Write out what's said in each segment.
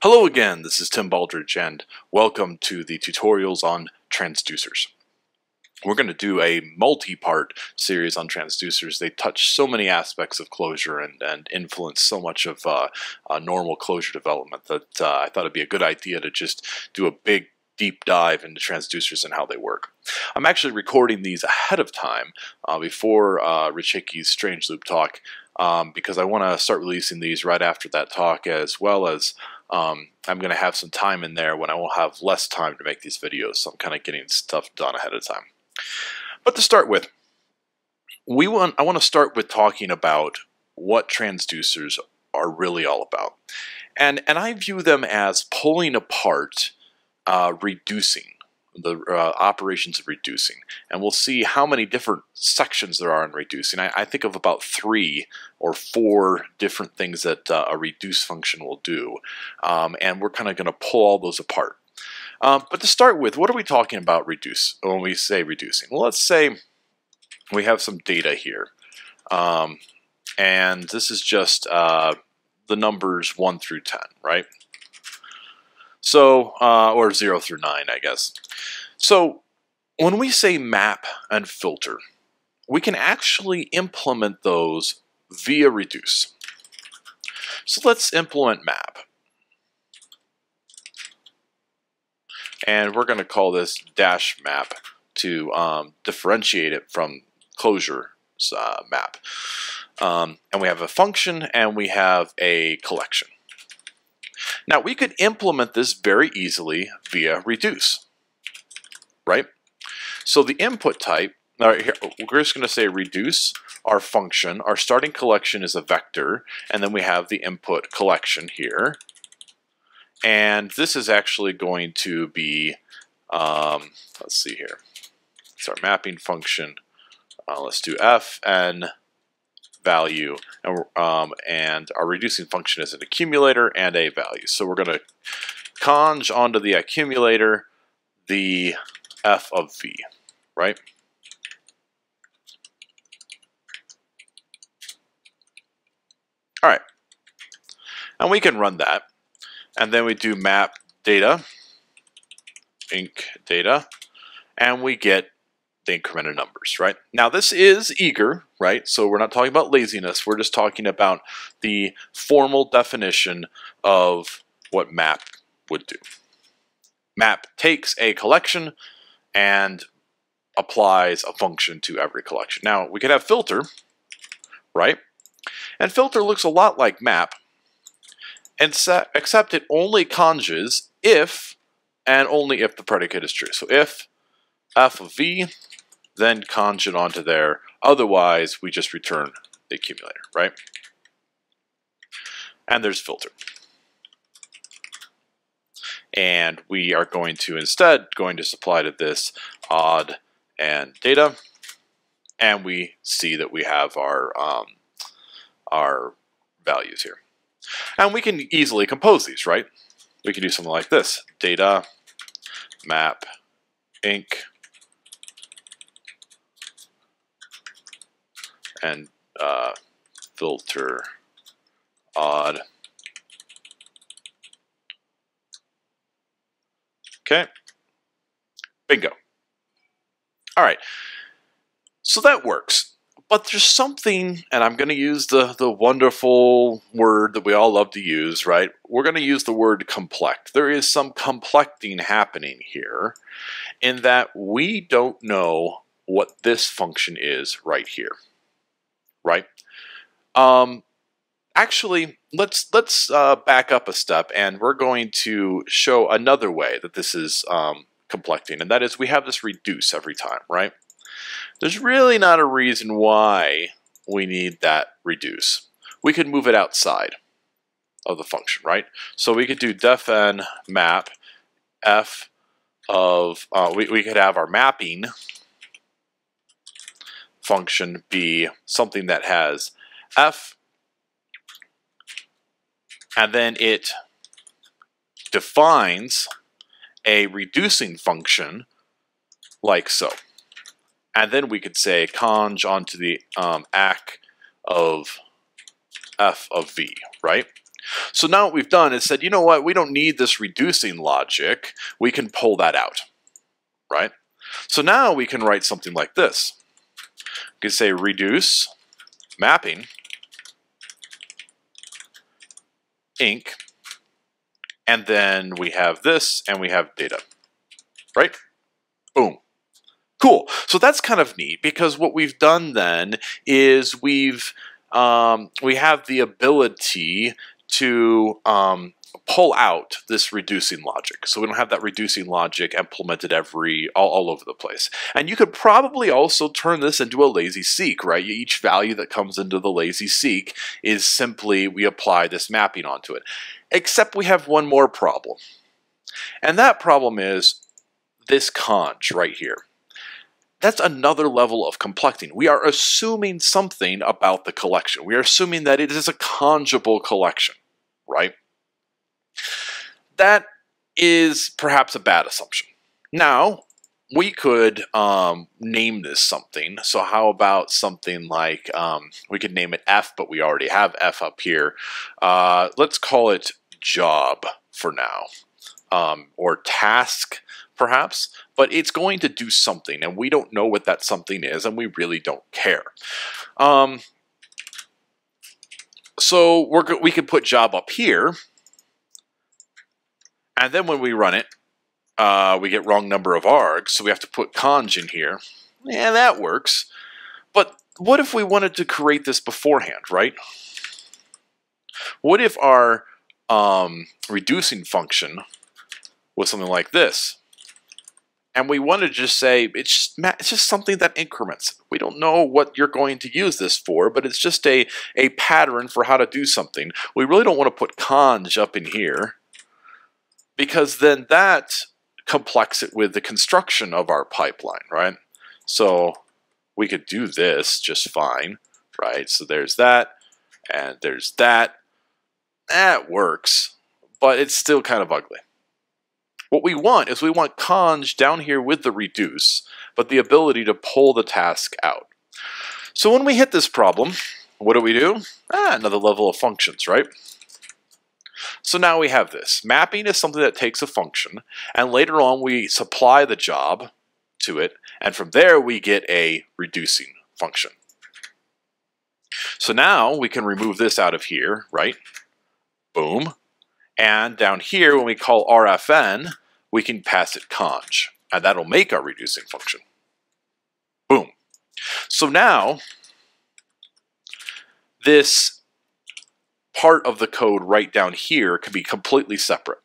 Hello again, this is Tim Baldridge and welcome to the tutorials on transducers. We're going to do a multi-part series on transducers. They touch so many aspects of Clojure and, and influence so much of uh, uh, normal Clojure development that uh, I thought it'd be a good idea to just do a big deep dive into transducers and how they work. I'm actually recording these ahead of time uh, before uh, Rich Hickey's Strange Loop talk um, because I want to start releasing these right after that talk as well as um, I'm going to have some time in there when I will have less time to make these videos so I'm kind of getting stuff done ahead of time. But to start with, we want I want to start with talking about what transducers are really all about. And, and I view them as pulling apart uh, reducing, the uh, operations of reducing. And we'll see how many different sections there are in reducing. I, I think of about three or four different things that uh, a reduce function will do. Um, and we're kind of going to pull all those apart. Um, but to start with, what are we talking about reduce when we say reducing? Well, let's say we have some data here. Um, and this is just uh, the numbers 1 through 10, right? So, uh, or 0 through 9, I guess. So, when we say map and filter, we can actually implement those via reduce. So let's implement map. And we're going to call this dash map to um, differentiate it from Clojure's uh, map. Um, and we have a function and we have a collection. Now we could implement this very easily via reduce, right? So the input type, all right, here, we're just going to say reduce our function. Our starting collection is a vector, and then we have the input collection here. And this is actually going to be, um, let's see here. It's our mapping function. Uh, let's do fn value, and, um, and our reducing function is an accumulator and a value. So we're going to conj onto the accumulator the f of v, right? All right, and we can run that, and then we do map data, inc data, and we get the incremented numbers, right? Now this is eager, right? So we're not talking about laziness. We're just talking about the formal definition of what map would do. Map takes a collection and applies a function to every collection. Now we could have filter, right? And filter looks a lot like map, except it only conjures if and only if the predicate is true. So if f of v then conjure onto there. Otherwise, we just return the accumulator, right? And there's filter. And we are going to instead going to supply to this odd and data. And we see that we have our, um, our values here. And we can easily compose these, right? We can do something like this. Data, map, inc, and uh, filter odd. Okay. Bingo. All right. So that works. But there's something, and I'm going to use the, the wonderful word that we all love to use, right? We're going to use the word complect. There is some complecting happening here in that we don't know what this function is right here right? Um, actually, let's let's uh, back up a step, and we're going to show another way that this is um, complecting, and that is we have this reduce every time, right? There's really not a reason why we need that reduce. We could move it outside of the function, right? So we could do defn map f of, uh, we, we could have our mapping function be something that has f, and then it defines a reducing function like so. And then we could say conj onto the um, of f of v, right? So now what we've done is said, you know what, we don't need this reducing logic. We can pull that out, right? So now we can write something like this. We can say reduce mapping inc and then we have this and we have data, right? Boom. Cool. So that's kind of neat because what we've done then is we've um, we have the ability to um, pull out this reducing logic. So we don't have that reducing logic implemented every all, all over the place. And you could probably also turn this into a lazy seq, right? Each value that comes into the lazy seq is simply we apply this mapping onto it. Except we have one more problem. And that problem is this conj right here. That's another level of complecting. We are assuming something about the collection. We are assuming that it is a conjable collection, right? That is perhaps a bad assumption. Now, we could um, name this something. So how about something like, um, we could name it F, but we already have F up here. Uh, let's call it job for now, um, or task perhaps, but it's going to do something, and we don't know what that something is, and we really don't care. Um, so we could put job up here, and then when we run it, uh, we get wrong number of args, so we have to put conj in here. Yeah, that works. But what if we wanted to create this beforehand, right? What if our um, reducing function was something like this? And we want to just say, it's just, it's just something that increments. We don't know what you're going to use this for, but it's just a, a pattern for how to do something. We really don't want to put conj up in here because then that complex it with the construction of our pipeline, right? So we could do this just fine, right? So there's that, and there's that. That works, but it's still kind of ugly. What we want is we want conj down here with the reduce, but the ability to pull the task out. So when we hit this problem, what do we do? Ah, another level of functions, right? So now we have this. Mapping is something that takes a function, and later on we supply the job to it, and from there we get a reducing function. So now we can remove this out of here, right? Boom. And down here, when we call rfn, we can pass it conj, and that'll make our reducing function. Boom. So now, this part of the code right down here can be completely separate.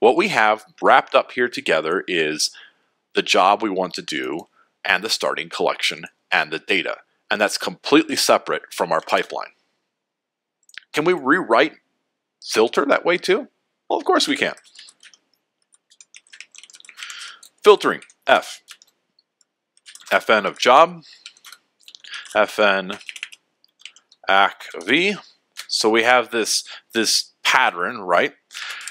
What we have wrapped up here together is the job we want to do and the starting collection and the data. And that's completely separate from our pipeline. Can we rewrite filter that way too? Well, of course we can. Filtering, F. Fn of job, Fn ac v, so we have this, this pattern, right?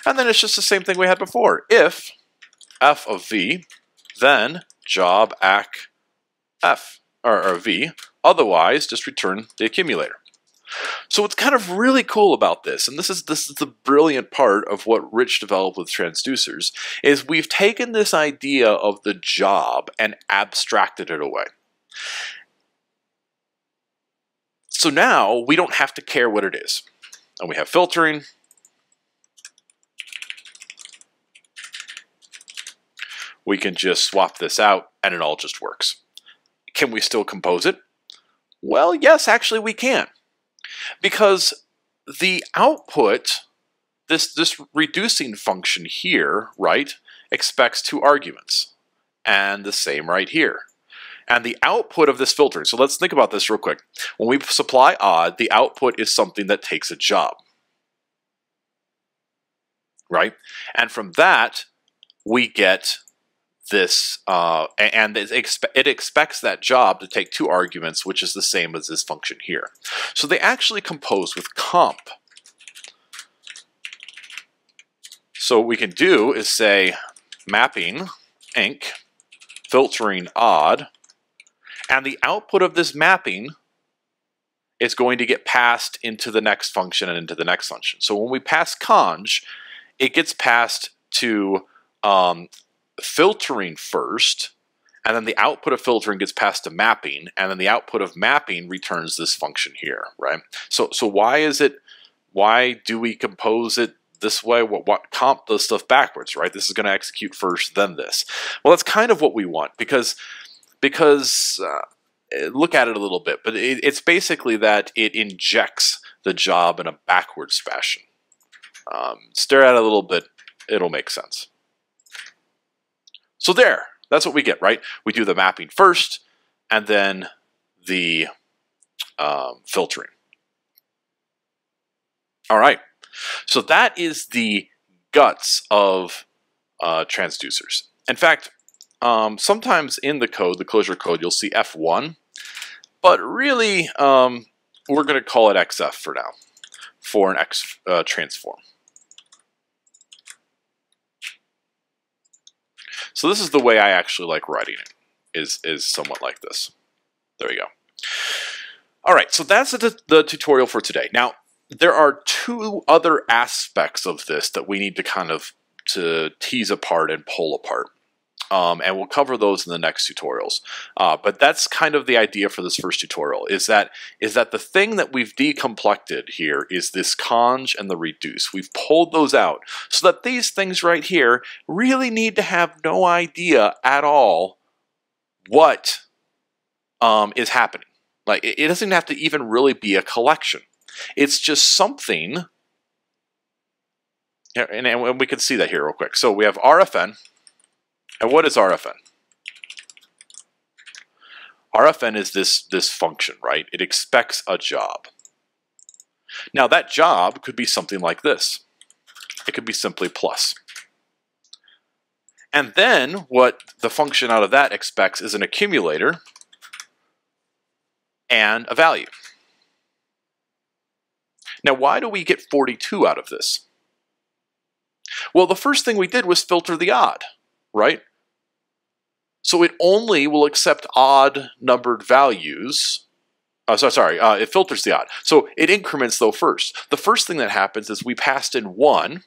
And then it's just the same thing we had before. If f of v, then job ac f, or, or v, otherwise just return the accumulator. So what's kind of really cool about this, and this is this is the brilliant part of what Rich developed with transducers, is we've taken this idea of the job and abstracted it away. So now we don't have to care what it is. And we have filtering. We can just swap this out and it all just works. Can we still compose it? Well, yes, actually we can. Because the output, this, this reducing function here, right, expects two arguments. And the same right here and the output of this filter. So let's think about this real quick. When we supply odd, the output is something that takes a job. Right? And from that, we get this, uh, and it, expe it expects that job to take two arguments, which is the same as this function here. So they actually compose with comp. So what we can do is say mapping inc filtering odd and the output of this mapping is going to get passed into the next function and into the next function. So when we pass conj, it gets passed to um, filtering first, and then the output of filtering gets passed to mapping, and then the output of mapping returns this function here, right? So, so why is it, why do we compose it this way? What, what comp the stuff backwards, right? This is going to execute first, then this. Well, that's kind of what we want because, because uh, look at it a little bit, but it, it's basically that it injects the job in a backwards fashion. Um, stare at it a little bit, it'll make sense. So there, that's what we get, right? We do the mapping first, and then the um, filtering. All right, so that is the guts of uh, transducers. In fact, um, sometimes in the code, the Clojure code, you'll see F1, but really um, we're going to call it XF for now, for an X uh, transform. So this is the way I actually like writing it, is, is somewhat like this. There we go. All right, so that's the, the tutorial for today. Now, there are two other aspects of this that we need to kind of to tease apart and pull apart. Um, and we'll cover those in the next tutorials. Uh, but that's kind of the idea for this first tutorial, is that is that the thing that we've decomplected here is this conj and the reduce. We've pulled those out so that these things right here really need to have no idea at all what um, is happening. Like, it doesn't have to even really be a collection. It's just something, and, and we can see that here real quick. So we have RFN, and what is RFN? RFN is this, this function, right? It expects a job. Now that job could be something like this. It could be simply plus. And then what the function out of that expects is an accumulator and a value. Now, why do we get 42 out of this? Well, the first thing we did was filter the odd, right? So it only will accept odd numbered values. Sorry, sorry uh, it filters the odd. So it increments though first. The first thing that happens is we passed in 1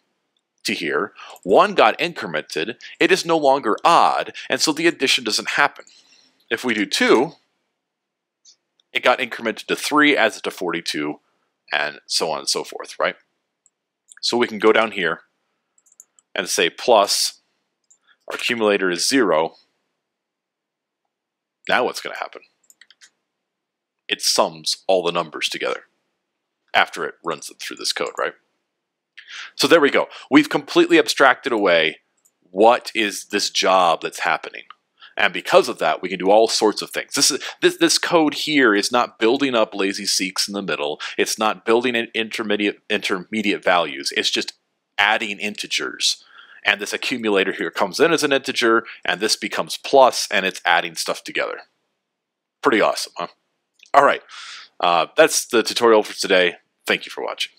to here. 1 got incremented. It is no longer odd, and so the addition doesn't happen. If we do 2, it got incremented to 3, adds it to 42, and so on and so forth, right? So we can go down here and say plus, our accumulator is 0. Now what's going to happen? It sums all the numbers together after it runs them through this code, right? So there we go. We've completely abstracted away what is this job that's happening. And because of that, we can do all sorts of things. This, is, this, this code here is not building up lazy seqs in the middle. It's not building in intermediate, intermediate values. It's just adding integers. And this accumulator here comes in as an integer, and this becomes plus, and it's adding stuff together. Pretty awesome, huh? All right, uh, that's the tutorial for today. Thank you for watching.